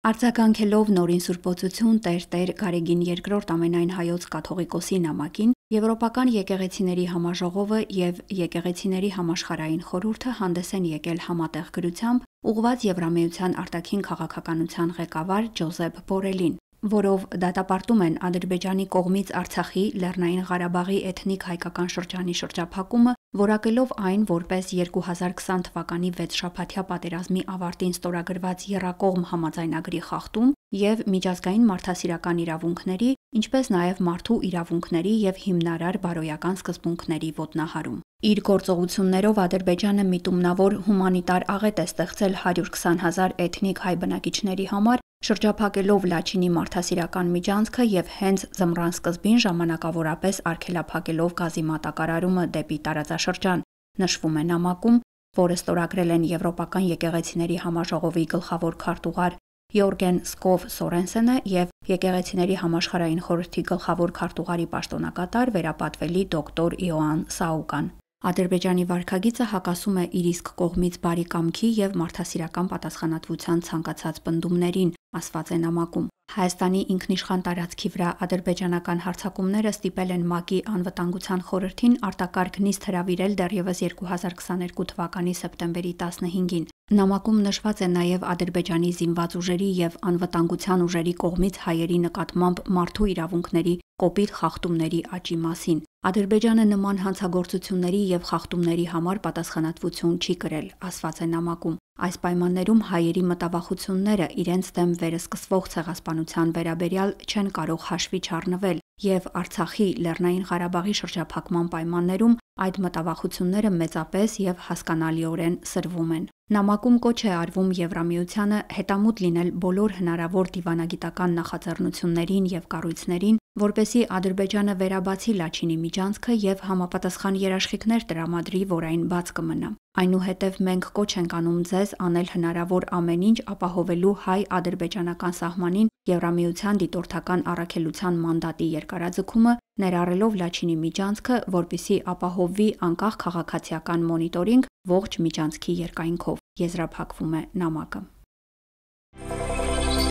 Արձագանքելով նորին Սուրբոցություն Տեր-Տեր Գարեգին II ամենայն հայոց կաթողիկոսի նամակին, Եվրոպական եկեղեցիների համաժողովը եւ Եկեղեցիների համաշխարհային խորհուրդը հանդես են եկել համատեղ գրությամբ՝ ուղղված Եվրամիության արտաքին քաղաքականության ղեկավար Ջոզեփ Բորելին, որով դատապարտում են Ադրբեջանի կողմից Արցախի, Լեռնային Ղարաբաղի էթնիկ հայկական շրջանի շրջափակումը, որակելով այն որպես 2020 թվականի վեցշաբաթյա պատերազմի ավարտին ստորագրված եռակողմ համաձայնագրի խախտում եւ միջազգային մարդասիրական իրավունքների, ինչպես նաեւ մարդու իրավունքների եւ հիմնարար բարոյական սկզբունքների ոտնահարում։ Իր գործողություններով Ադրբեջանը միտումնավոր հումանիտար աղետ է ստեղծել 120 հազար էթնիկ հայ բնակիչների համար, շրջափակելով Լաչինի մարդասիրական միջանցքը եւ հենց ձմռան սկզբին ժամանակավորապես արգելափակելով գազի մատակարարումը դեպի տարածաշրջան, նշվում է նամակում, որը ստորագրել են Եվրոպական եկեղեցիների համաժողովի գլխավոր քարտուղար Յորգեն Սկով Սորենսենը եւ Եկեղեցիների համաշխարհային խորհրդի գլխավոր քարտուղարի պաշտոնակատար վերապատվելի դոկտոր Իոանն Սաուկան։ Ադրբեջանի վարքագիծը հակասում է իր իսկ կողմից բարի կամքի եւ մարդասիրական պատասխանատվության ցանկացած պնդումներին, ասված է նամակում։ Հայաստանի ինքնիշխան տարածքի վրա ադրբեջանական հարձակումները ստիպել են ՄԱԿ-ի անվտանգության խորհրդին արտակարգ նիստ հրավիրել դեռևս 2022 թվականի սեպտեմբերի 15-ին։ Նամակում նշված է նաև Ադրբեջանի զինված ուժերի եւ անվտանգության ուժերի կողմից հայերի նկատմամբ մարդու իրավունքների կոպիտ խախտումների աճի մասին։ Ադրբեջանը նման հանցագործությունների եւ խախտումների համար պատասխանատվություն չի կրել, ասված է նամակում։ Այս պայմաններում հայերի մտավախությունները իրենց դեմ վերսկսվող ցեղասպանության վերաբերյալ չեն կարող հաշվի չառնվել եւ Արցախի, Լեռնային Ղարաբաղի շրջափակման պայմաններում այդ մտավախությունները մեծապես եւ հասկանալիորեն սրվում են։ Նամակում կոչ է արվում Եվրամիությանը հետամուտ լինել բոլոր հնարավոր դիվանագիտական նախաձեռնություններին եւ կառույցներին, որպեսի Ադրբեջանը վերաբացի Լաչինի միջանցքը եւ համապատասխան երաշխիքներ տրամադրի, որ այն բաց կմնա։ Այնուհետև մենք կոչ ենք անում ձեզ անել հնարավոր ամեն ինչ ապահովելու հայ-ադրբեջանական սահմանին Եվրամիության դիտորդական առաքելության մանդատի երկարաձգումը, ներառելով Լաչինի միջանցքը, որպիսի ապահովվի անկախ քաղաքացիական մոնիտորինգ ողջ միջանցքի երկայնքով։ Եզրափակվում է նամակը։